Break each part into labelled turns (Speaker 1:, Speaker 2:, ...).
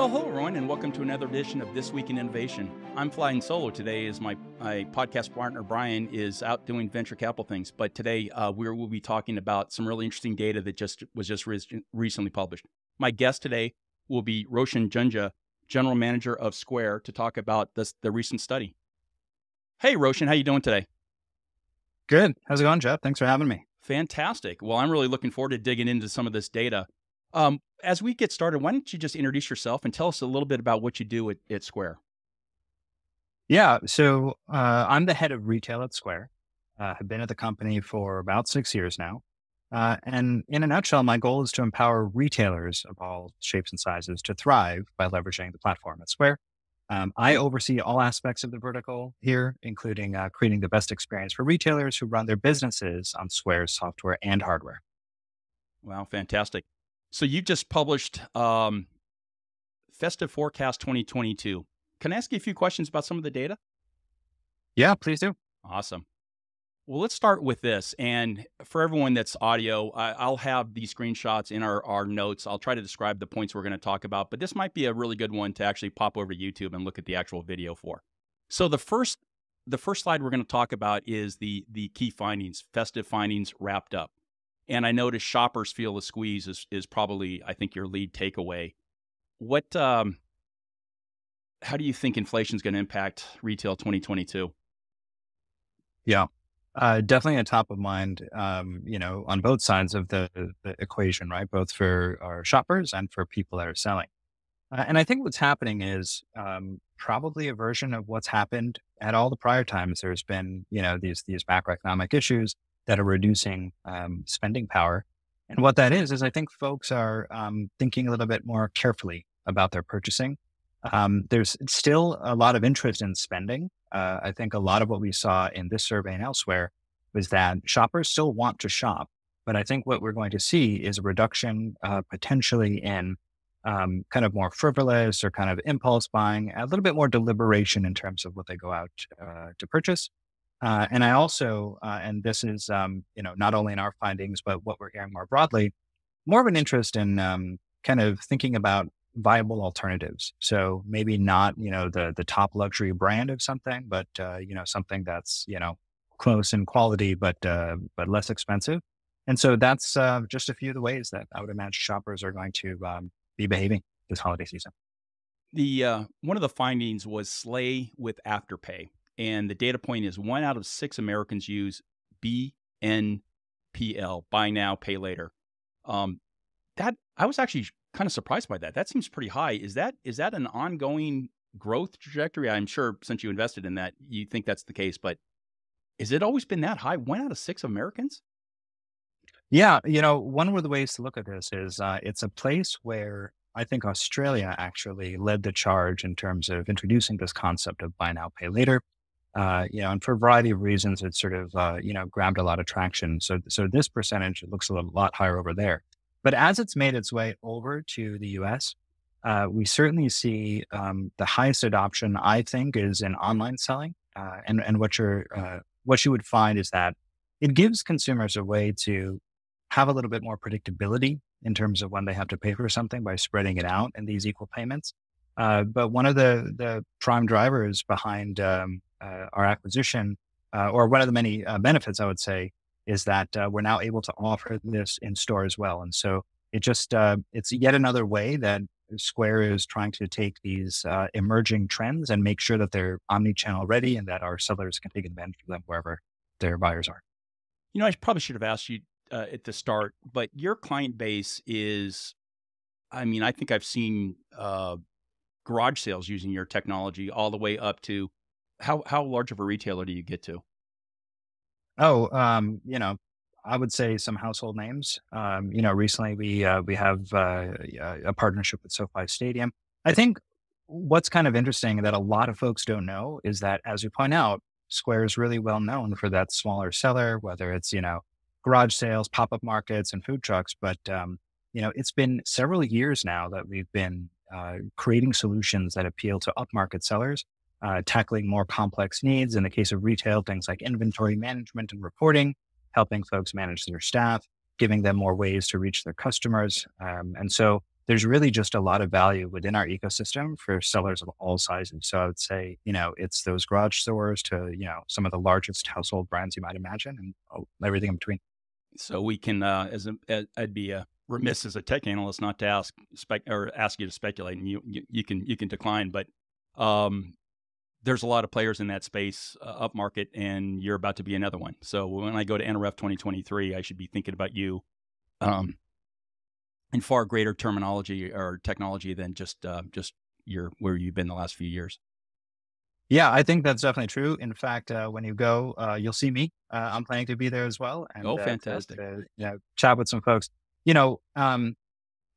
Speaker 1: Well, hello, everyone, and welcome to another edition of This Week in Innovation. I'm flying solo today as my, my podcast partner, Brian, is out doing venture capital things. But today uh, we will be talking about some really interesting data that just was just re- recently published. My guest today will be Roshan Jhunja, General Manager of Square, to talk about this, the recent study. Hey, Roshan, how you doing today?
Speaker 2: Good. How's it going, Jeff? Thanks for having me.
Speaker 1: Fantastic. Well, I'm really looking forward to digging into some of this data. Um, as we get started, why don't you just introduce yourself and tell us a little bit about what you do at, at Square?
Speaker 2: Yeah, so uh, I'm the head of retail at Square. Uh, I've been at the company for about six years now. Uh, and in a nutshell, my goal is to empower retailers of all shapes and sizes to thrive by leveraging the platform at Square. Um, I oversee all aspects of the vertical here, including uh, creating the best experience for retailers who run their businesses on Square's software and hardware.
Speaker 1: Wow, fantastic. So you just published um, Festive Forecast 2022. Can I ask you a few questions about some of the data?
Speaker 2: Yeah, please do.
Speaker 1: Awesome. Well, let's start with this. And for everyone that's audio, I, will have these screenshots in our, our notes. I'll try to describe the points we're going to talk about, but this might be a really good one to actually pop over to YouTube and look at the actual video for. So the first the first slide we're going to talk about is the the key findings, festive findings wrapped up. And I notice shoppers feel the squeeze is, is probably, I think, your lead takeaway. What, um, how do you think inflation is going to impact retail 2022?
Speaker 2: Yeah, uh, definitely a top of mind, um, you know, on both sides of the, the, equation, right? Both for our shoppers and for people that are selling. Uh, and I think what's happening is um, probably a version of what's happened at all the prior times. There's been, you know, these these macroeconomic issues that are reducing um, spending power. And what that is, is I think folks are um, thinking a little bit more carefully about their purchasing. Um, there's still a lot of interest in spending. Uh, I think a lot of what we saw in this survey and elsewhere was that shoppers still want to shop. But I think what we're going to see is a reduction uh, potentially in um, kind of more frivolous or kind of impulse buying, a little bit more deliberation in terms of what they go out uh, to purchase. Uh, and I also, uh, and this is, um, you know, not only in our findings, but what we're hearing more broadly, more of an interest in um, kind of thinking about viable alternatives. So maybe not, you know, the the top luxury brand of something, but uh, you know, something that's you know close in quality, but uh, but less expensive. And so that's uh, just a few of the ways that I would imagine shoppers are going to um, be behaving this holiday season.
Speaker 1: The uh, one of the findings was slay with afterpay. And the data point is one out of six Americans use BNPL, buy now, pay later. Um, that I was actually kind of surprised by that. That seems pretty high. Is that is that an ongoing growth trajectory? I'm sure since you invested in that, you think that's the case, but is it always been that high? One out of six Americans?
Speaker 2: Yeah, you know, one of the ways to look at this is uh, it's a place where I think Australia actually led the charge in terms of introducing this concept of buy now, pay later. Uh, you know, and for a variety of reasons, it sort of, uh, you know, grabbed a lot of traction. So, so this percentage looks a lot higher over there. But as it's made its way over to the US, uh, we certainly see um, the highest adoption, I think, is in online selling. Uh, and, and what you're, uh, what you would find is that it gives consumers a way to have a little bit more predictability in terms of when they have to pay for something by spreading it out in these equal payments. Uh, but one of the the prime drivers behind um, uh, our acquisition, uh, or one of the many uh, benefits, I would say, is that we're now able to offer this in store as well. And so it just it's yet another way that Square is trying to take these emerging trends and make sure that they're omni-channel ready and that our sellers can take advantage of them wherever their buyers are.
Speaker 1: You know, I probably should have asked you uh, at the start, but your client base is, I mean, I think I've seen uh, garage sales using your technology all the way up to how how large of a retailer do you get to?
Speaker 2: Oh, um, you know, I would say some household names. Um, you know, recently we uh, we have uh, a partnership with SoFi Stadium. I think what's kind of interesting that a lot of folks don't know is that, as you point out, Square is really well known for that smaller seller, whether it's you know garage sales, pop up markets, and food trucks. But um, you know, it's been several years now that we've been uh, creating solutions that appeal to upmarket sellers uh, tackling more complex needs. In the case of retail, things like inventory management and reporting, helping folks manage their staff, giving them more ways to reach their customers. Um, and so there's really just a lot of value within our ecosystem for sellers of all sizes. So I would say, you know, it's those garage stores to, you know, some of the largest household brands you might imagine and oh, everything in between.
Speaker 1: So we can, uh, as a, I'd be a remiss as a tech analyst not to ask spec or ask you to speculate, and you you, you can you can decline, but um, there's a lot of players in that space uh, up market, and you're about to be another one. So when I go to NRF 2023, I should be thinking about you um, in far greater terminology or technology than just uh, just your where you've been the last few years.
Speaker 2: Yeah, I think that's definitely true. In fact, uh, when you go, uh, you'll see me. Uh, I'm planning to be there as well.
Speaker 1: And, oh, uh, fantastic!
Speaker 2: To, you know, chat with some folks. You know, um,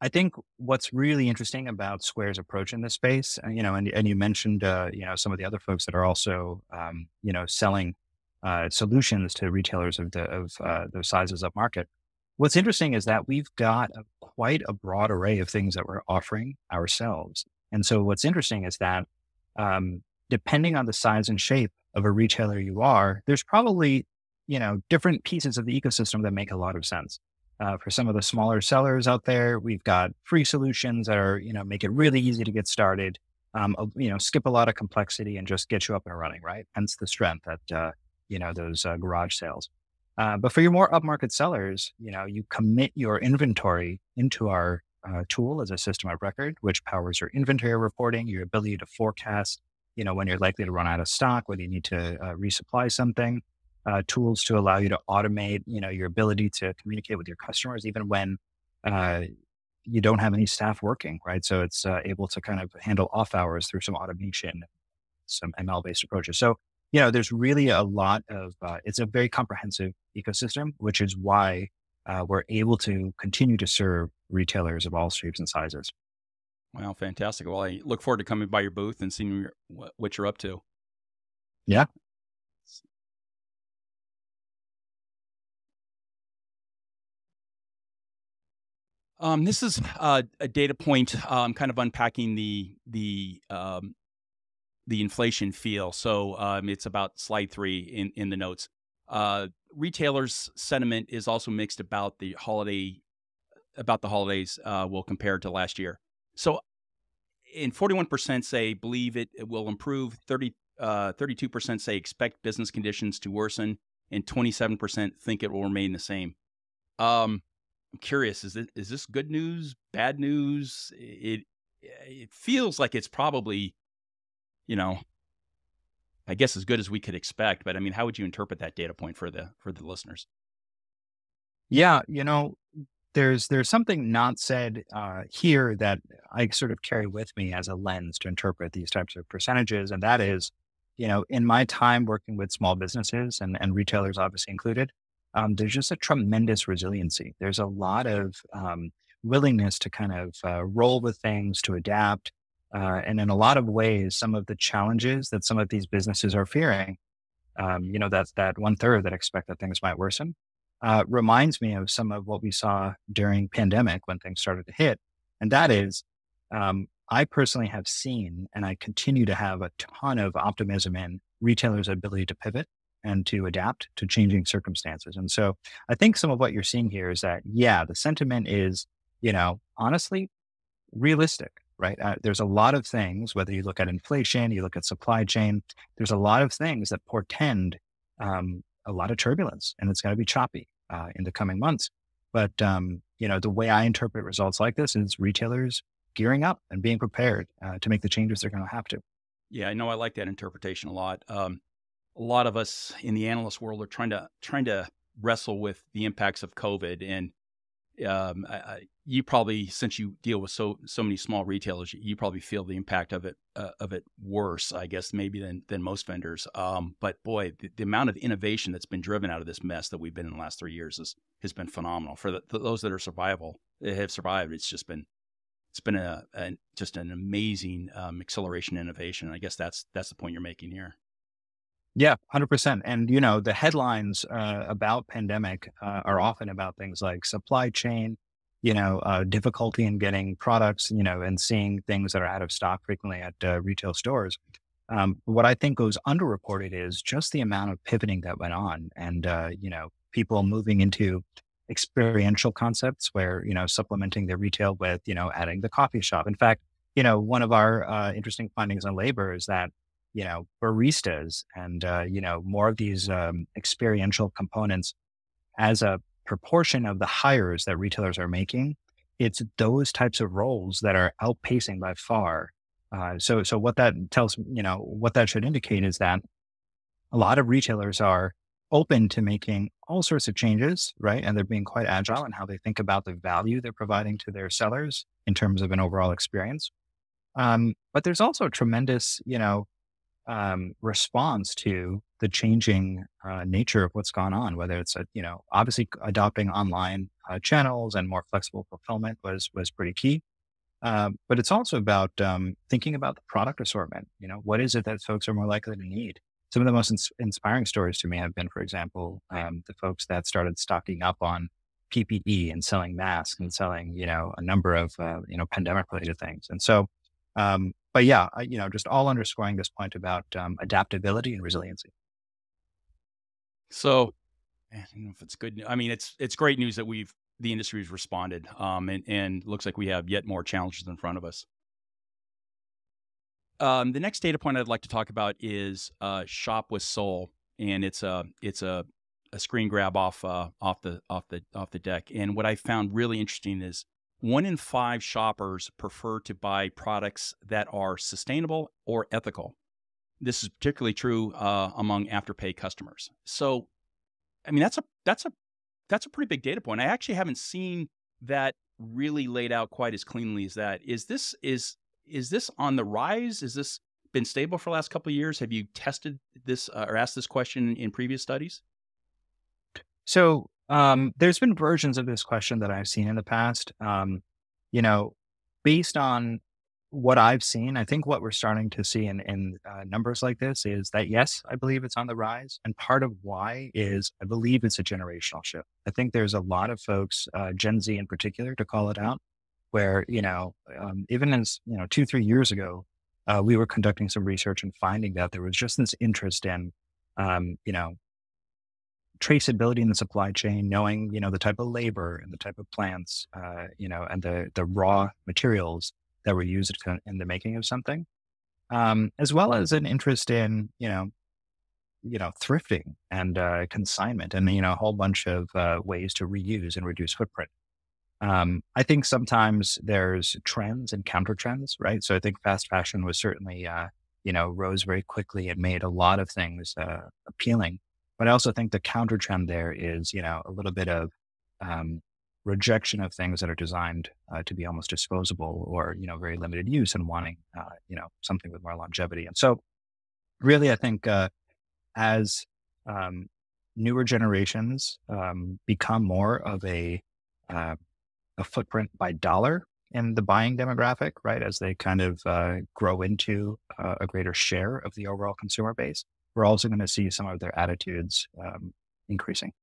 Speaker 2: I think what's really interesting about Square's approach in this space, uh, you know, and, and you mentioned, uh, you know, some of the other folks that are also, um, you know, selling uh, solutions to retailers of the of uh, those sizes of market. What's interesting is that we've got a, quite a broad array of things that we're offering ourselves. And so what's interesting is that um, depending on the size and shape of a retailer you are, there's probably, you know, different pieces of the ecosystem that make a lot of sense. Uh, for some of the smaller sellers out there, we've got free solutions that are, you know, make it really easy to get started. Um, you know, skip a lot of complexity and just get you up and running, right? Hence the strength that, uh, you know, those uh, garage sales. Uh, but for your more upmarket sellers, you know, you commit your inventory into our uh, tool as a system of record, which powers your inventory reporting, your ability to forecast, you know, when you're likely to run out of stock, whether you need to uh, resupply something, uh, tools to allow you to automate, you know, your ability to communicate with your customers, even when uh, you don't have any staff working, right? So it's uh, able to kind of handle off hours through some automation, some ML based approaches. So, you know, there's really a lot of, uh, it's a very comprehensive ecosystem, which is why uh, we're able to continue to serve retailers of all shapes and sizes.
Speaker 1: Wow, fantastic. Well, I look forward to coming by your booth and seeing what you're up to.
Speaker 2: Yeah,
Speaker 1: Um, this is uh, a data point. Um, kind of unpacking the the um, the inflation feel. So um, it's about slide three in in the notes. Uh, retailers' sentiment is also mixed about the holiday about the holidays. Uh, will compare to last year. So, in forty one percent say believe it, it will improve. 30 uh, 32% say expect business conditions to worsen, and 27% think it will remain the same. Um, I'm curious is it is this good news, bad news? It it feels like it's probably, you know, I guess as good as we could expect. But I mean, how would you interpret that data point for the for the listeners?
Speaker 2: Yeah, you know, there's there's something not said uh, here that I sort of carry with me as a lens to interpret these types of percentages, and that is, you know, in my time working with small businesses and, and retailers, obviously included, um, there's just a tremendous resiliency. There's a lot of um, willingness to kind of uh, roll with things, to adapt. Uh, and in a lot of ways, some of the challenges that some of these businesses are fearing, um, you know, that's that one third that expect that things might worsen, uh, reminds me of some of what we saw during pandemic when things started to hit. And that is, um, I personally have seen, and I continue to have a ton of optimism in retailers' ability to pivot and to adapt to changing circumstances. And so I think some of what you're seeing here is that, yeah, the sentiment is, you know, honestly realistic, right? Uh, there's a lot of things, whether you look at inflation, you look at supply chain, there's a lot of things that portend um, a lot of turbulence and it's going to be choppy uh, in the coming months. But, um, you know, the way I interpret results like this is retailers gearing up and being prepared uh, to make the changes they're going to have to.
Speaker 1: Yeah, I know I like that interpretation a lot. Um, a lot of us in the analyst world are trying to trying to wrestle with the impacts of COVID. And um, I, I, you probably, since you deal with so so many small retailers, you probably feel the impact of it uh, of it worse, I guess, maybe than than most vendors. Um, but boy, the, the, amount of innovation that's been driven out of this mess that we've been in the last three years is, has been phenomenal. For the, those that are survival, have survived. It's just been it's been a, a just an amazing um, acceleration innovation. I guess that's that's the point you're making here.
Speaker 2: Yeah, 100%. And, you know, the headlines uh, about pandemic uh, are often about things like supply chain, you know, uh, difficulty in getting products, you know, and seeing things that are out of stock frequently at uh, retail stores. Um, what I think goes underreported is just the amount of pivoting that went on and, uh, you know, people moving into experiential concepts where, you know, supplementing the retail with, you know, adding the coffee shop. In fact, you know, one of our uh, interesting findings on labor is that, you know, baristas and, uh, you know, more of these um, experiential components as a proportion of the hires that retailers are making, it's those types of roles that are outpacing by far. Uh, so, so what that tells, you know, what that should indicate is that a lot of retailers are open to making all sorts of changes, right? And they're being quite agile in how they think about the value they're providing to their sellers in terms of an overall experience. Um, but there's also a tremendous, you know, um, response to the changing uh, nature of what's gone on. Whether it's a, you know, obviously adopting online uh, channels and more flexible fulfillment was was pretty key. Uh, but it's also about um, thinking about the product assortment. You know, what is it that folks are more likely to need? some of the most ins- inspiring stories to me have been, for example, um, the folks that started stocking up on PPE and selling masks and selling, you know, a number of, uh, you know, pandemic related things. And so, um, but yeah, I, you know, just all underscoring this point about um, adaptability and resiliency.
Speaker 1: So, I don't know if it's good. I mean, it's it's great news that we've the industry has responded, um, and and looks like we have yet more challenges in front of us. Um, the next data point I'd like to talk about is uh, Shop with Soul, and it's a it's a, a screen grab off uh, off the off the off the deck. And what I found really interesting is one in five shoppers prefer to buy products that are sustainable or ethical. This is particularly true uh, among Afterpay customers. So, I mean that's a that's a that's a pretty big data point. I actually haven't seen that really laid out quite as cleanly as that. Is this is is this on the rise? Is this been stable for the last couple of years? Have you tested this uh, or asked this question in previous studies?
Speaker 2: So um, there's been versions of this question that I've seen in the past. Um, you know, based on what I've seen, I think what we're starting to see in, in uh, numbers like this is that yes, I believe it's on the rise, and part of why is I believe it's a generational shift. I think there's a lot of folks, uh, Gen Z in particular, to call it out, where, you know, um, even as, you know, two, three years ago, uh, we were conducting some research and finding that there was just this interest in, um, you know, traceability in the supply chain, knowing, you know, the type of labor and the type of plants, uh, you know, and the, the raw materials that were used in the making of something, um, as well as an interest in, you know, you know, thrifting and uh, consignment and, you know, a whole bunch of uh, ways to reuse and reduce footprint. Um, I think sometimes there's trends and counter trends, right? So I think fast fashion was certainly, uh, you know, rose very quickly and made a lot of things uh, appealing. But I also think the counter trend there is, you know, a little bit of um, rejection of things that are designed uh, to be almost disposable or, you know, very limited use and wanting, uh, you know, something with more longevity. And so, really, I think uh, as um, newer generations um, become more of a uh, a footprint by dollar in the buying demographic, right? As they kind of uh, grow into uh, a greater share of the overall consumer base, we're also going to see some of their attitudes um, increasing.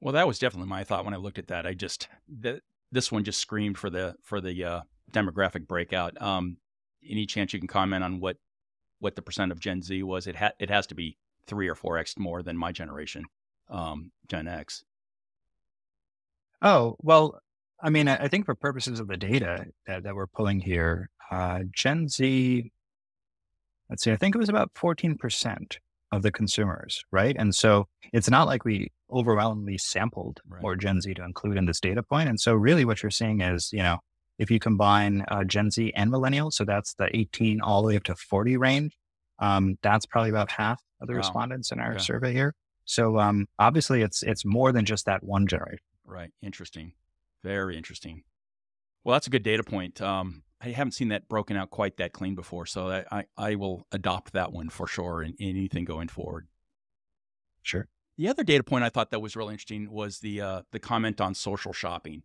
Speaker 1: Well, that was definitely my thought when I looked at that. I just that this one just screamed for the for the uh, demographic breakout. Um, any chance you can comment on what what the percent of Gen Z was? It ha- it has to be three or four x more than my generation, um, Gen X.
Speaker 2: Oh well, I mean, I think for purposes of the data that, that we're pulling here, uh, Gen Z, let's see, I think it was about 14% of the consumers, right? And so it's not like we overwhelmingly sampled right. more Gen Z to include in this data point. And so really what you're seeing is, you know, if you combine uh, Gen Z and millennials, so that's the 18 all the way up to 40 range, um, that's probably about half of the wow. respondents in our okay. survey here. So um, obviously it's it's more than just that one generation.
Speaker 1: Right. Interesting. Very interesting. Well, that's a good data point. Um, I haven't seen that broken out quite that clean before, so I, I, I will adopt that one for sure in, in, anything going forward.
Speaker 2: Sure.
Speaker 1: The other data point I thought that was really interesting was the uh, the comment on social shopping.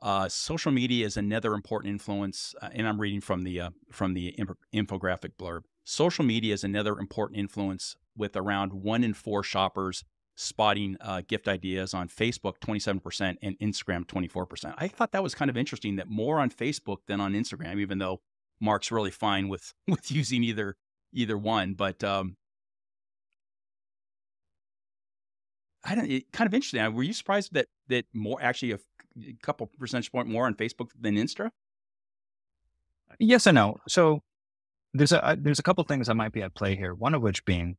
Speaker 1: Uh, social media is another important influence, uh, and I'm reading from the uh, from the infographic blurb. Social media is another important influence, with around one in four shoppers spotting uh, gift ideas on Facebook 27% and Instagram 24%. I thought that was kind of interesting that more on Facebook than on Instagram, even though Mark's really fine with with using either either one. But um, I don't. It, kind of interesting. Were you surprised that that more actually a, couple percentage point more on Facebook than Insta?
Speaker 2: Yes and no. So there's a uh, there's a couple things that might be at play here. One of which being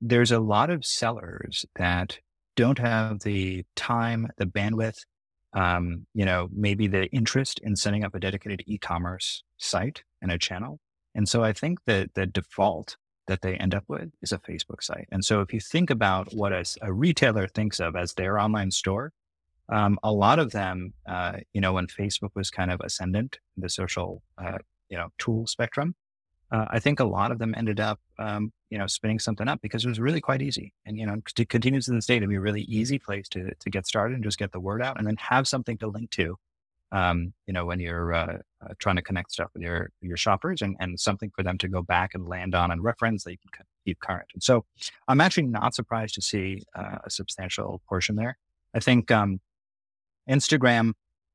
Speaker 2: there's a lot of sellers that don't have the time, the bandwidth, um, you know, maybe the interest in setting up a dedicated e-commerce site and a channel. And so I think that the default that they end up with is a Facebook site. And so if you think about what a, a retailer thinks of as their online store, um, a lot of them, uh, you know, when Facebook was kind of ascendant, in the social, uh, you know, tool spectrum, uh, I think a lot of them ended up, um, you know, spinning something up because it was really quite easy. And, you know, it continues to this day to be a really easy place to, to get started and just get the word out and then have something to link to, um, you know, when you're uh, uh, trying to connect stuff with your, your shoppers and, and something for them to go back and land on and reference that you can keep current. And so I'm actually not surprised to see uh, a substantial portion there. I think um, Instagram,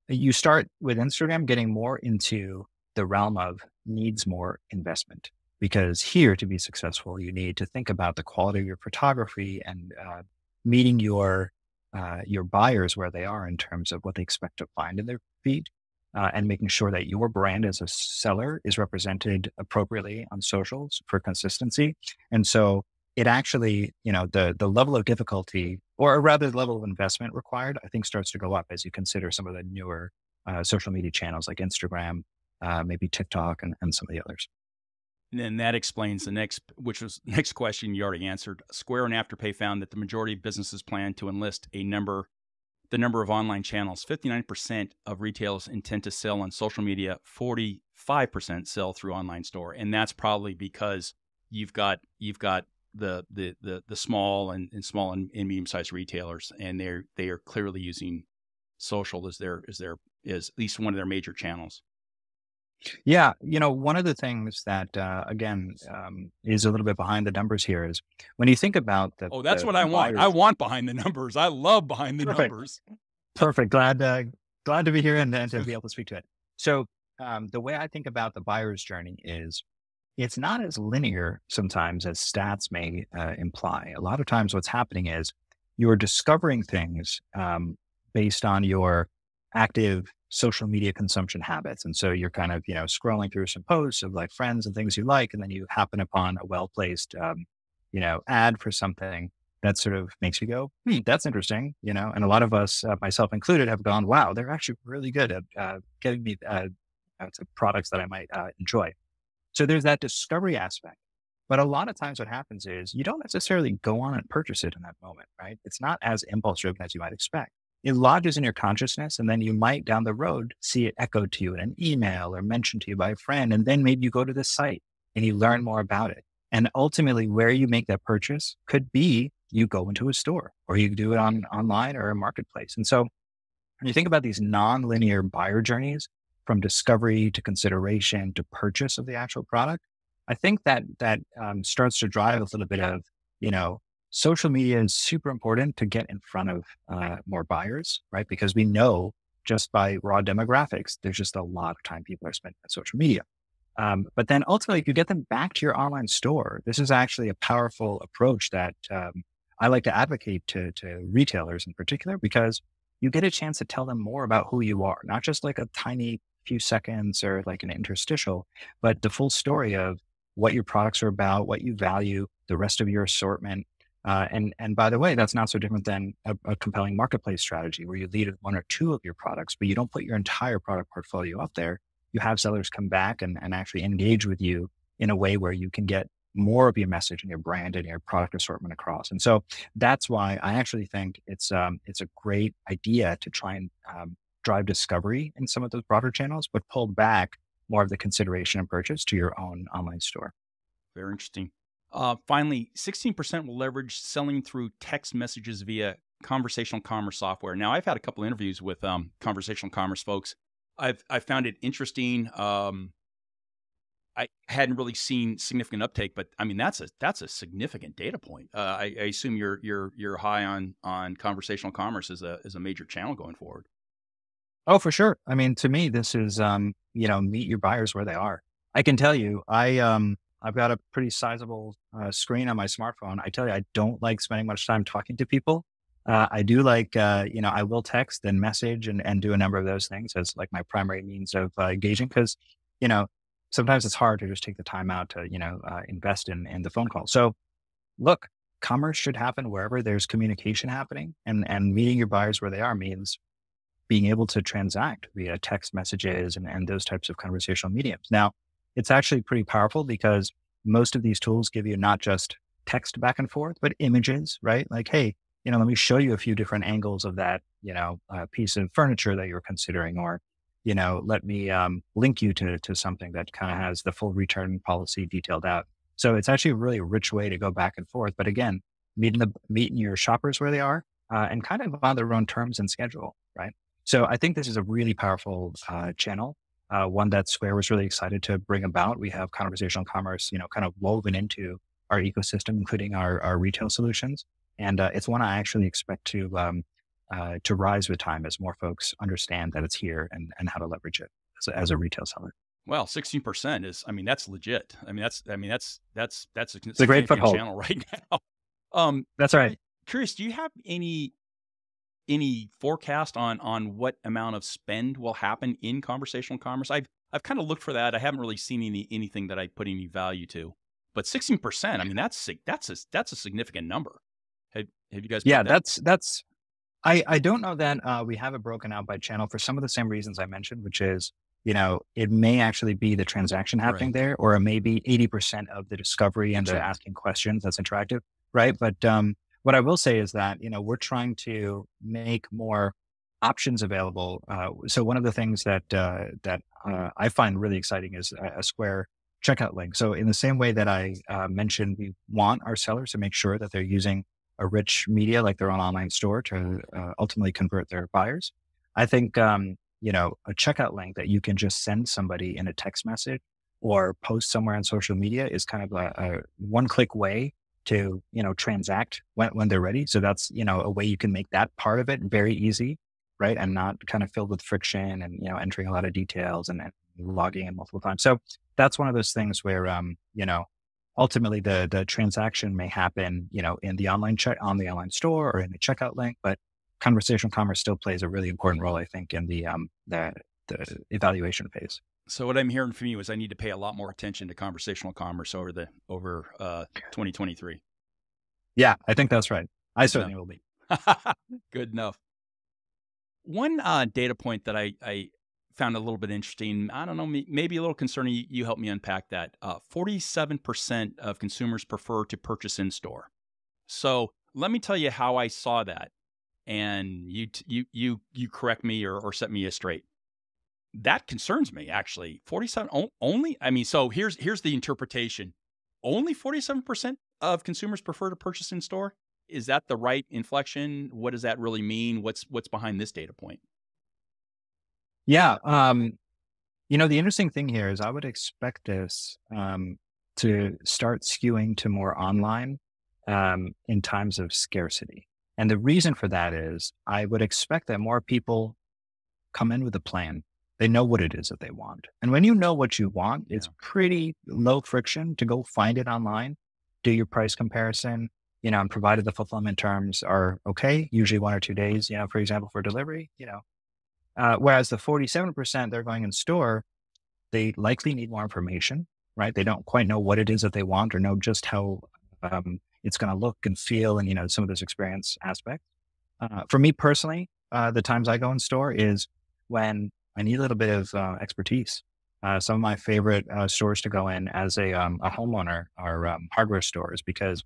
Speaker 2: you start with Instagram getting more into the realm of needs more investment because here to be successful, you need to think about the quality of your photography and uh, meeting your uh, your buyers where they are in terms of what they expect to find in their feed, uh, and making sure that your brand as a seller is represented appropriately on socials for consistency. And so it actually, you know, the the level of difficulty, or rather the level of investment required, I think starts to go up as you consider some of the newer uh, social media channels like Instagram uh, maybe TikTok and, and some of the others.
Speaker 1: And then that explains the next, which was next question you already answered. Square and Afterpay found that the majority of businesses plan to enlist a number, the number of online channels. Fifty nine percent of retailers intend to sell on social media. Forty five percent sell through online store, and that's probably because you've got you've got the the the, the small and, and small and, and medium sized retailers, and they're they are clearly using social as their as their is at least one of their major channels.
Speaker 2: Yeah, you know, one of the things that uh, again um, is a little bit behind the numbers here is when you think about the.
Speaker 1: Oh, that's
Speaker 2: the
Speaker 1: what I want. I want behind the numbers. I love behind the
Speaker 2: Perfect.
Speaker 1: numbers.
Speaker 2: Perfect. Glad uh, glad to be here and, and to be able to speak to it. So um, the way I think about the buyer's journey is it's not as linear sometimes as stats may uh, imply. A lot of times, what's happening is you're discovering things um, based on your active social media consumption habits. And so you're kind of, you know, scrolling through some posts of like friends and things you like, and then you happen upon a well placed, um, you know, ad for something that sort of makes you go, hmm, that's interesting, you know. And a lot of us, uh, myself included, have gone, wow, they're actually really good at uh, getting me uh, products that I might uh, enjoy. So there's that discovery aspect. But a lot of times what happens is you don't necessarily go on and purchase it in that moment, right? It's not as impulse driven as you might expect it lodges in your consciousness and then you might down the road see it echoed to you in an email or mentioned to you by a friend and then maybe you go to the site and you learn more about it. And ultimately where you make that purchase could be you go into a store or you do it on online or a marketplace. And so when you think about these non-linear buyer journeys from discovery to consideration to purchase of the actual product i think that that um, starts to drive a little bit of you know social media is super important to get in front of uh, more buyers, right? Because we know just by raw demographics, there's just a lot of time people are spending on social media. Um, but then ultimately, if you get them back to your online store, this is actually a powerful approach that um, I like to advocate to, to retailers in particular, because you get a chance to tell them more about who you are, not just like a tiny few seconds or like an interstitial, but the full story of what your products are about, what you value, the rest of your assortment, uh, and and by the way, that's not so different than a, a, compelling marketplace strategy where you lead one or two of your products, but you don't put your entire product portfolio up there. You have sellers come back and, and actually engage with you in a way where you can get more of your message and your brand and your product assortment across. And so that's why I actually think it's um, it's a great idea to try and um, drive discovery in some of those broader channels, but pull back more of the consideration and purchase to your own online store.
Speaker 1: Very interesting. Uh, finally, 16% will leverage selling through text messages via conversational commerce software. Now, I've had a couple interviews with um, conversational commerce folks. I've I found it interesting. Um, I hadn't really seen significant uptake, but I mean that's a that's a significant data point. Uh, I, I, assume you're you're you're high on on conversational commerce as a as a major channel going forward.
Speaker 2: Oh, for sure. I mean, to me, this is um, you know meet your buyers where they are. I can tell you, I um, I've got a pretty sizable uh, screen on my smartphone. I tell you, I don't like spending much time talking to people. Uh, I do like, uh, you know, I will text and message and, and do a number of those things as like my primary means of uh, engaging because, you know, sometimes it's hard to just take the time out to, you know, uh, invest in, in the phone call. So look, commerce should happen wherever there's communication happening and, and meeting your buyers where they are means being able to transact via text messages and, and those types of conversational mediums. Now, it's actually pretty powerful because most of these tools give you not just text back and forth, but images, right? Like, hey, you know, let me show you a few different angles of that, you know, uh, piece of furniture that you're considering, or, you know, let me um, link you to, to something that kind of has the full return policy detailed out. So it's actually a really rich way to go back and forth. But again, meeting the meeting your shoppers where they are uh, and kind of on their own terms and schedule, right? So I think this is a really powerful uh, channel, uh, one that Square was really excited to bring about. We have conversational commerce, you know, kind of woven into our ecosystem, including our, our retail solutions. And uh, it's one I actually expect to um, uh, to rise with time as more folks understand that it's here and, and how to leverage it as a, as a retail seller.
Speaker 1: Well, sixteen percent is, I mean, that's legit. I mean, that's, I mean, that's that's that's a,
Speaker 2: it's a great foothold
Speaker 1: channel right now. Um,
Speaker 2: that's right.
Speaker 1: Curious, do you have any any forecast on on what amount of spend will happen in conversational commerce? I've I've kind of looked for that. I haven't really seen any anything that I put any value to. But sixteen percent, I mean, that's that's a that's a significant number. Have, have you guys?
Speaker 2: Yeah,
Speaker 1: that?
Speaker 2: that's that's. I I don't know that uh, we have it broken out by channel for some of the same reasons I mentioned, which is you know it may actually be the transaction happening right. there, or it may be eighty percent of the discovery and the asking questions that's interactive, right? But um, what I will say is that, you know, we're trying to make more options available. Uh, so one of the things that, uh, that uh, I find really exciting is a, a, Square checkout link. So in the same way that I uh, mentioned, we want our sellers to make sure that they're using a rich media like their own online store to uh, ultimately convert their buyers. I think, um, you know, a checkout link that you can just send somebody in a text message or post somewhere on social media is kind of a, a one click way to, you know, transact when, when they're ready. So that's, you know, a way you can make that part of it very easy, right? And not kind of filled with friction and, you know, entering a lot of details and, and logging in multiple times. So that's one of those things where, um, you know, ultimately the, the transaction may happen, you know, in the online check on the online store or in the checkout link, but conversational commerce still plays a really important role, I think, in the, um, the, the evaluation phase.
Speaker 1: So what I'm hearing from you is I need to pay a lot more attention to conversational commerce over the over uh, 2023.
Speaker 2: Yeah, I think that's right. I certainly will be.
Speaker 1: Good enough. One uh, data point that I, I found a little bit interesting. I don't know, maybe a little concerning. You, you help me unpack that. Uh, 47% of consumers prefer to purchase in store. So let me tell you how I saw that, and you you you you correct me or, or set me straight that concerns me actually. 47 only i mean so here's here's the interpretation. Only 47% of consumers prefer to purchase in store? Is that the right inflection? What does that really mean? What's what's behind this data point?
Speaker 2: Yeah um you know the interesting thing here is i would expect this um to start skewing to more online um in times of scarcity. And the reason for that is i would expect that more people come in with a plan they know what it is that they want. And when you know what you want, yeah. it's pretty low friction to go find it online, do your price comparison, you know, and provided the fulfillment terms are okay, usually one or two days, you know, for example, for delivery, you know. Uh, whereas the 47% they're going in store, they likely need more information, right? They don't quite know what it is that they want or know just how um, it's going to look and feel and, you know, some of those experience aspects. Uh, for me personally, uh, the times I go in store is when I need a little bit of uh, expertise. Uh, some of my favorite uh, stores to go in as a, um, a homeowner are um, hardware stores because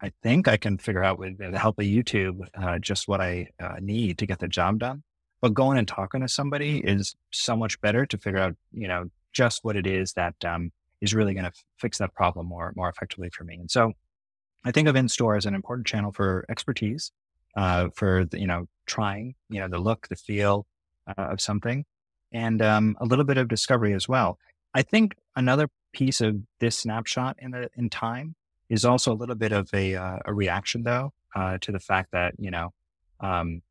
Speaker 2: I think I can figure out with the help of YouTube uh, just what I uh, need to get the job done. But going and talking to somebody is so much better to figure out, you know, just what it is that um, is really going to f- fix that problem more more effectively for me. And so, I think of in store as an important channel for expertise, uh, for the, you know trying, you know, the look, the feel, uh, of something and um, a little bit of discovery as well. I think another piece of this snapshot in the in time is also a little bit of a, uh, a reaction though uh, to the fact that you know um,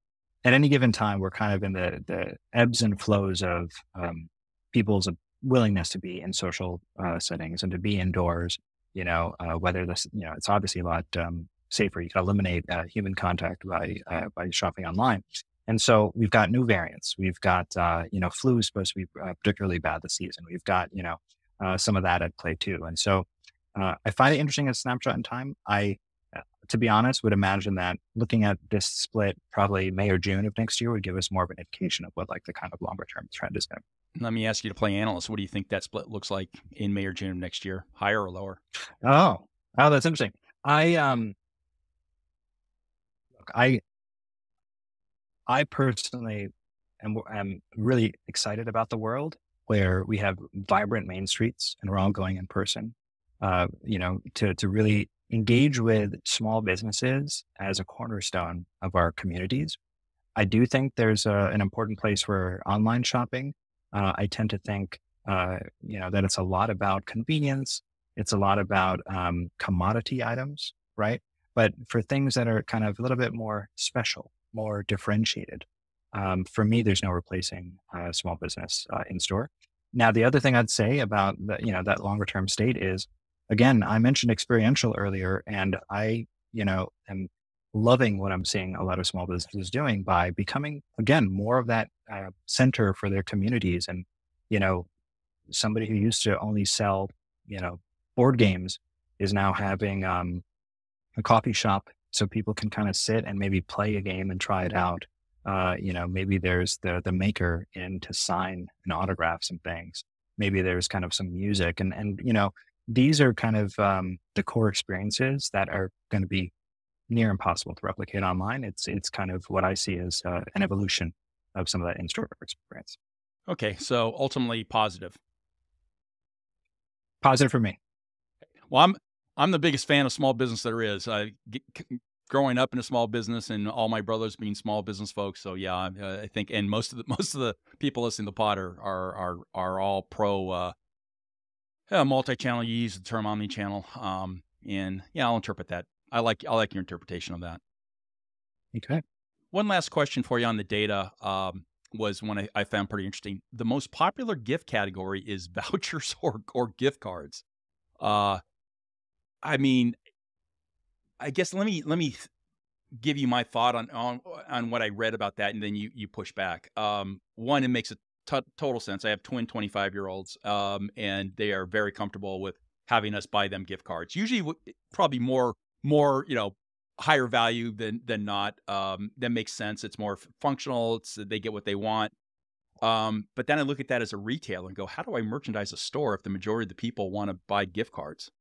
Speaker 2: at any given time we're kind of in the the ebbs and flows of um, people's willingness to be in social uh, settings and to be indoors. You know, uh, whether this you know it's obviously a lot um, safer. You can eliminate uh, human contact by uh, by shopping online. And so we've got new variants. We've got uh, you know flu is supposed to be uh, particularly bad this season. We've got you know uh, some of that at play too. And so uh, I find it interesting as a snapshot in time. I to be honest, would imagine that looking at this split probably May or June of next year would give us more of an indication of what like the kind of longer term trend is going
Speaker 1: to Let me ask you to play analyst. What do you think that split looks like in May or June of next year? Higher or lower?
Speaker 2: Oh, oh, that's interesting. I um, look, I, I personally am, am really excited about the world where we have vibrant main streets and we're all going in person. Uh, you know, to to really engage with small businesses as a cornerstone of our communities. I do think there's a, an important place for online shopping. Uh, I tend to think, uh, you know, that it's a lot about convenience. It's a lot about um, commodity items, right? But for things that are kind of a little bit more special, more differentiated, um, for me, there's no replacing uh, small business uh, in store. Now, the other thing I'd say about the, you know that longer term state is again, I mentioned experiential earlier, and I, you know, am loving what I'm seeing a lot of small businesses doing by becoming, again, more of that uh, center for their communities. And, you know, somebody who used to only sell, you know, board games is now having um, a coffee shop so people can kind of sit and maybe play a game and try it out. Uh, you know, maybe there's the the maker in to sign and autograph some things. Maybe there's kind of some music and and you know, these are kind of um, the core experiences that are going to be near impossible to replicate online. It's it's kind of what I see as uh, an evolution of some of that in-store experience.
Speaker 1: Okay, so ultimately positive.
Speaker 2: Positive for me.
Speaker 1: Well, I'm I'm the biggest fan of small business there is. I get, growing up in a small business and all my brothers being small business folks. So yeah, I, I think and most of the most of the people listening to the pod are are are, are all pro uh, uh, multi-channel. You use the term omni-channel, um, and yeah, I'll interpret that. I like I like your interpretation of that.
Speaker 2: Okay.
Speaker 1: One last question for you on the data um, was one I, I, found pretty interesting. The most popular gift category is vouchers or or gift cards. Uh, I mean, I guess let me let me give you my thought on on on what I read about that, and then you you push back. Um, one, it makes a t- total sense. I have twin 25 year olds, um, and they are very comfortable with having us buy them gift cards. Usually, probably more more you know higher value than than not. Um, that makes sense. It's more functional. It's they get what they want. Um, but then I look at that as a retailer and go, how do I merchandise a store if the majority of the people want to buy gift cards?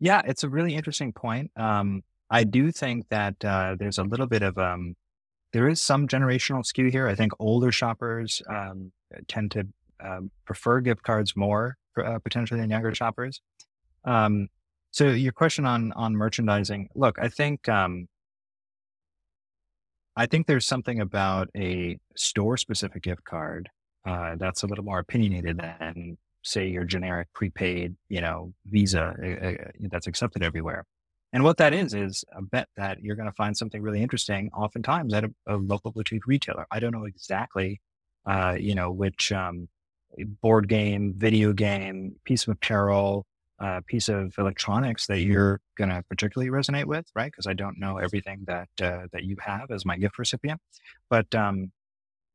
Speaker 2: Yeah, it's a really interesting point. Um, I do think that uh, there's a little bit of um, there is some generational skew here. I think older shoppers um, tend to um, prefer gift cards more uh, potentially than younger shoppers. Um, so your question on on merchandising, look, I think um, I think there's something about a store specific gift card uh, that's a little more opinionated than say your generic prepaid, you know, Visa uh, that's accepted everywhere. And what that is, is a bet that you're going to find something really interesting, oftentimes at a, a local boutique retailer. I don't know exactly, uh, you know, which um, board game, video game, piece of apparel, uh, piece of electronics that you're going to particularly resonate with, right? Because I don't know everything that uh, that you have as my gift recipient, but um,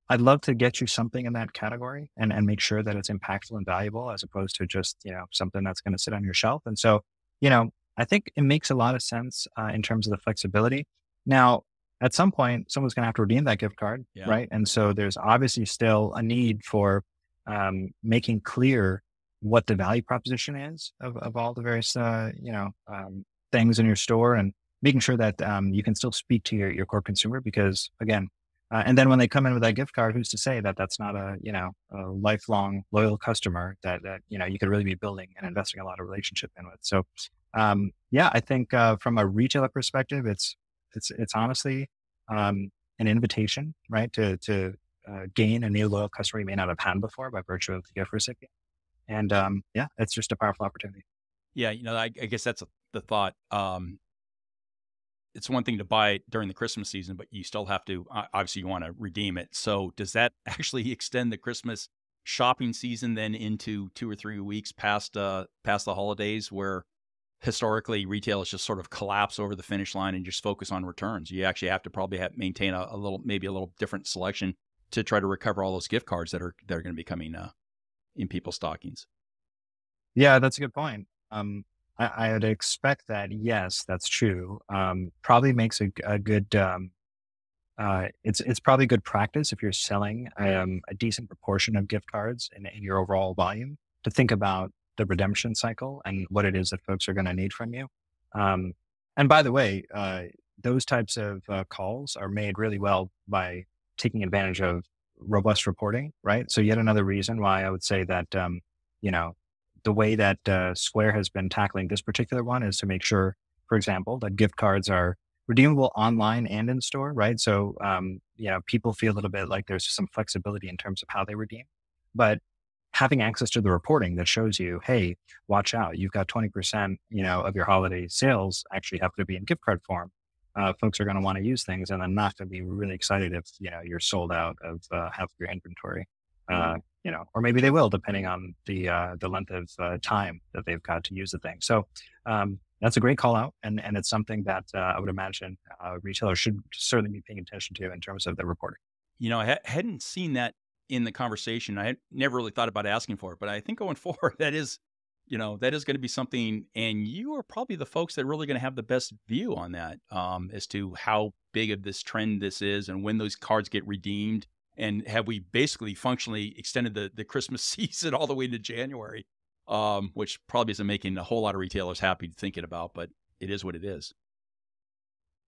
Speaker 2: I'd love to get you something in that category and and make sure that it's impactful and valuable, as opposed to just you know something that's going to sit on your shelf. And so, you know, I think it makes a lot of sense uh, in terms of the flexibility. Now, at some point, someone's going to have to redeem that gift card, yeah. right? And so there's obviously still a need for um, making clear what the value proposition is of, of all the various, uh, you know, um, things in your store and making sure that um, you can still speak to your, your core consumer because again, uh, and then when they come in with that gift card, who's to say that that's not a, you know, a lifelong loyal customer that, that, you know, you could really be building and investing a lot of relationship in with. So um, yeah, I think uh, from a retailer perspective, it's it's it's honestly um, an invitation, right, to to uh, gain a new loyal customer you may not have had before by virtue of the gift recipient. And um, yeah, it's just a powerful opportunity.
Speaker 1: Yeah, you know, I, I guess that's the thought. Um, it's one thing to buy it during the Christmas season, but you still have to obviously you want to redeem it. So does that actually extend the Christmas shopping season then into two or three weeks past uh past the holidays where historically retail retailers just sort of collapse over the finish line and just focus on returns. You actually have to probably have, maintain a, a, little, maybe a little different selection to try to recover all those gift cards that are that are going to be coming uh, in people's stockings.
Speaker 2: Yeah, that's a good point. Um, I, I, would expect that. Yes, that's true. Um, probably makes a, a good. Um, uh, it's it's probably good practice if you're selling um, a decent proportion of gift cards in, in your overall volume to think about the redemption cycle and what it is that folks are going to need from you. Um, and by the way, uh, those types of uh, calls are made really well by taking advantage of robust reporting, right? So yet another reason why I would say that, um, you know, the way that uh, Square has been tackling this particular one is to make sure, for example, that gift cards are redeemable online and in store, right? So, um, you know, people feel a little bit like there's some flexibility in terms of how they redeem, but having access to the reporting that shows you, hey, watch out, you've got 20%, you know, of your holiday sales actually have to be in gift card form. Uh, folks are going to want to use things and then not going to be really excited if, you know, you're sold out of uh, half of your inventory. Uh, you know, or maybe they will, depending on the uh, the length of uh, time that they've got to use the thing. So um, that's a great call out, and and it's something that uh, I would imagine retailers should certainly be paying attention to in terms of their reporting.
Speaker 1: You know, I ha- hadn't seen that in the conversation. I never really thought about asking for it, but I think going forward, that is, you know, that is going to be something. And you are probably the folks that are really going to have the best view on that um, as to how big of this trend this is and when those cards get redeemed. And have we basically functionally extended the, the Christmas season all the way into January, um, which probably isn't making a whole lot of retailers happy thinking about, but it is what it is.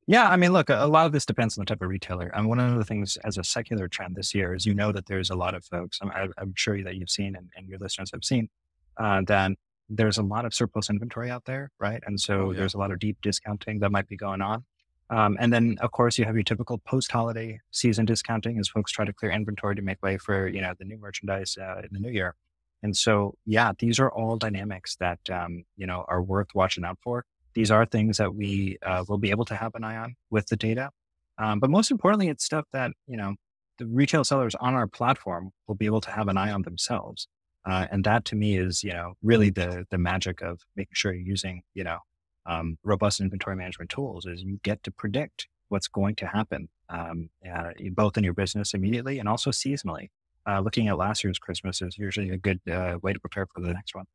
Speaker 2: Yeah, I mean, look, a lot of this depends on the type of retailer. And one of the things as a secular trend this year is you know that there's a lot of folks, I'm, I'm sure that you've seen and, and your listeners have seen, uh, that there's a lot of surplus inventory out there, right? And so oh, yeah. there's a lot of deep discounting that might be going on. Um, and then, of course, you have your typical post-holiday season discounting as folks try to clear inventory to make way for you know the new merchandise uh, in the new year. And so, yeah, these are all dynamics that um, you know are worth watching out for. These are things that we uh, will be able to have an eye on with the data. Um, but most importantly, it's stuff that, you know, the retail sellers on our platform will be able to have an eye on themselves. Uh, and that to me is, you know, really the, the magic of making sure you're using, you know, um, robust inventory management tools is you get to predict what's going to happen, um, uh, both in your business immediately and also seasonally. Uh, looking at last year's Christmas is usually a good uh, way to prepare for the next one.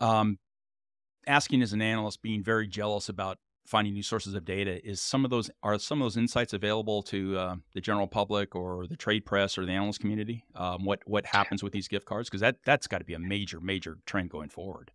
Speaker 1: Um, asking as an analyst, being very jealous about finding new sources of data is some of those are some of those insights available to uh, the general public or the trade press or the analyst community um, what what happens with these gift cards because that that's got to be a major major trend going forward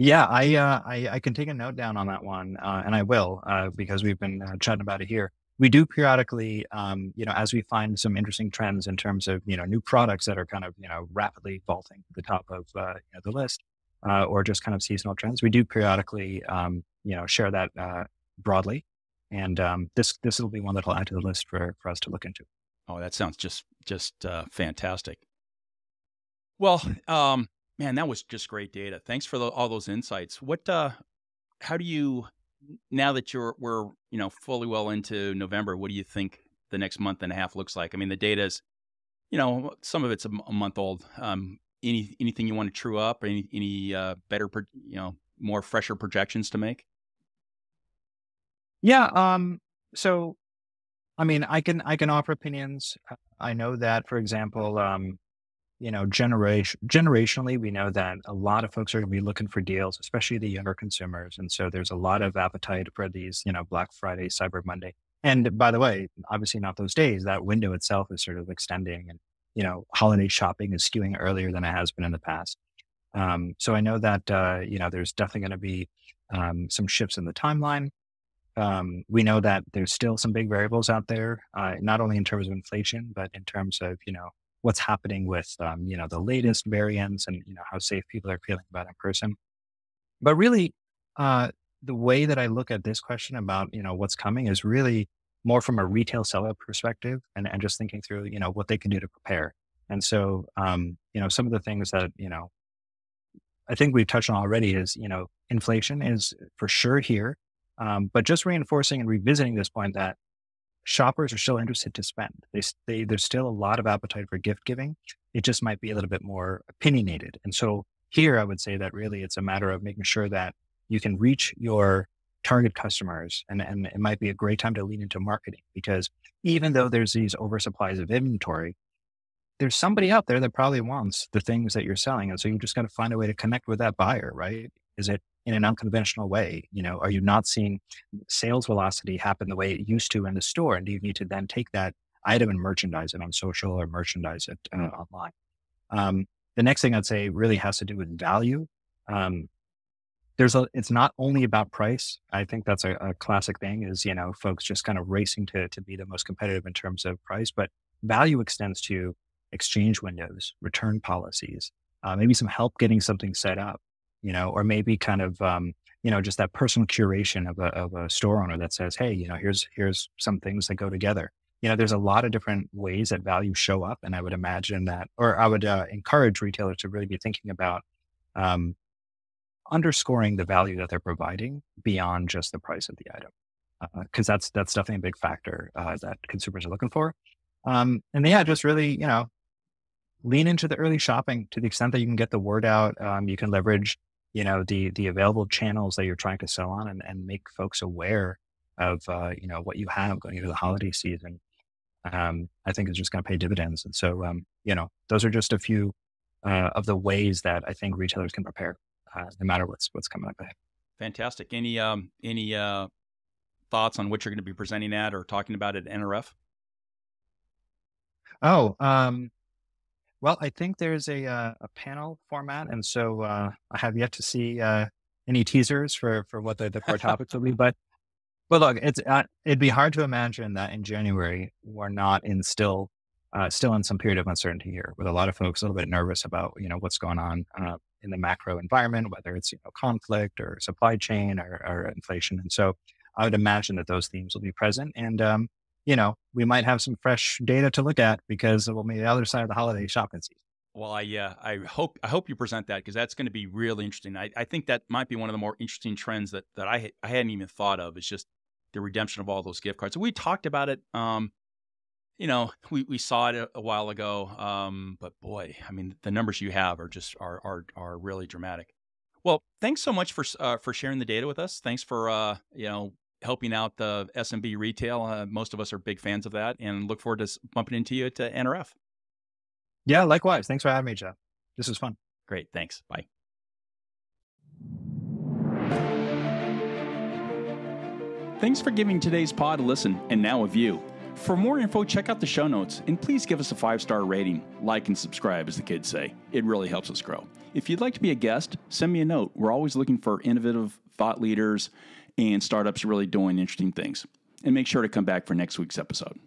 Speaker 2: yeah i uh, I, I, can take a note down on that one uh, and i will uh, because we've been uh, chatting about it here we do periodically um, you know as we find some interesting trends in terms of you know new products that are kind of you know rapidly vaulting to the top of uh, you know, the list uh, or just kind of seasonal trends. We do periodically, um, you know, share that uh, broadly, and um, this this will be one that I'll add to the list for for us to look into.
Speaker 1: Oh, that sounds just just uh, fantastic. Well, um, man, that was just great data. Thanks for the, all those insights. What, uh, how do you now that you're we're you know fully well into November? What do you think the next month and a half looks like? I mean, the data is, you know, some of it's a, month old. Um, any anything you want to true up? Any any uh, better, you know, more fresher projections to make?
Speaker 2: Yeah. Um. So, I mean, I can I can offer opinions. I know that, for example, um, you know, generation generationally, we know that a lot of folks are going to be looking for deals, especially the younger consumers, and so there's a lot of appetite for these, you know, Black Friday, Cyber Monday. And by the way, obviously not those days. That window itself is sort of extending, and you know, holiday shopping is skewing earlier than it has been in the past. Um, so I know that, uh, you know, there's definitely going to be um, some shifts in the timeline. Um, we know that there's still some big variables out there, uh, not only in terms of inflation, but in terms of, you know, what's happening with, um, you know, the latest variants and, you know, how safe people are feeling about in person. But really, uh, the way that I look at this question about, you know, what's coming is really more from a retail seller perspective and, and just thinking through, you know, what they can do to prepare. And so, um, you know, some of the things that, you know, I think we've touched on already is, you know, inflation is for sure here. Um, but just reinforcing and revisiting this point that shoppers are still interested to spend. They, they, there's still a lot of appetite for gift giving. It just might be a little bit more opinionated. And so here I would say that really it's a matter of making sure that you can reach your target customers and, and it might be a great time to lean into marketing because even though there's these oversupplies of inventory, there's somebody out there that probably wants the things that you're selling. And so you just got to find a way to connect with that buyer, right? Is it in an unconventional way? You know, are you not seeing sales velocity happen the way it used to in the store? And do you need to then take that item and merchandise it on social or merchandise it uh, online? Um, the next thing I'd say really has to do with value. Um, there's a, it's not only about price. I think that's a, a, classic thing is, you know, folks just kind of racing to, to be the most competitive in terms of price, but value extends to exchange windows, return policies, uh, maybe some help getting something set up, you know, or maybe kind of, um, you know, just that personal curation of a, of a store owner that says, Hey, you know, here's, here's some things that go together. You know, there's a lot of different ways that value show up. And I would imagine that, or I would uh, encourage retailers to really be thinking about, um, underscoring the value that they're providing beyond just the price of the item, because uh, that's that's definitely a big factor uh, that consumers are looking for. Um, and yeah, just really you know lean into the early shopping to the extent that you can get the word out. Um, you can leverage you know the the available channels that you're trying to sell on and, and make folks aware of uh, you know what you have going into the holiday season. Um, I think is just going to pay dividends. And so um, you know those are just a few uh, of the ways that I think retailers can prepare uh, no matter what's what's coming up ahead.
Speaker 1: Fantastic. Any um, any uh, thoughts on what you're going to be presenting at or talking about at NRF?
Speaker 2: Oh, um, well, I think there's a uh, a panel format, and so uh, I have yet to see uh, any teasers for for what the, the core topics will be. But but look, it's uh, it'd be hard to imagine that in January we're not in still uh, still in some period of uncertainty here, with a lot of folks a little bit nervous about you know what's going on uh, in the macro environment, whether it's you know conflict or supply chain or, or inflation. And so I would imagine that those themes will be present, and um, you know we might have some fresh data to look at because it will be the other side of the holiday shopping season.
Speaker 1: Well, I uh, I hope I hope you present that because that's going to be really interesting. I, I think that might be one of the more interesting trends that that I I hadn't even thought of. It's just the redemption of all those gift cards. We talked about it um, you know, we, we saw it a, a while ago, um, but boy, I mean, the numbers you have are just are are are really dramatic. Well, thanks so much for uh, for sharing the data with us. Thanks for uh, you know helping out the SMB retail. Uh, most of us are big fans of that, and look forward to bumping into you at uh, NRF.
Speaker 2: Yeah, likewise. Thanks for having me, Jeff. This was fun.
Speaker 1: Great. Thanks. Bye. Thanks for giving today's pod a listen and now a view. For more info, check out the show notes and please give us a five star rating. Like and subscribe, as the kids say. It really helps us grow. If you'd like to be a guest, send me a note. We're always looking for innovative thought leaders and startups really doing interesting things. And make sure to come back for next week's episode.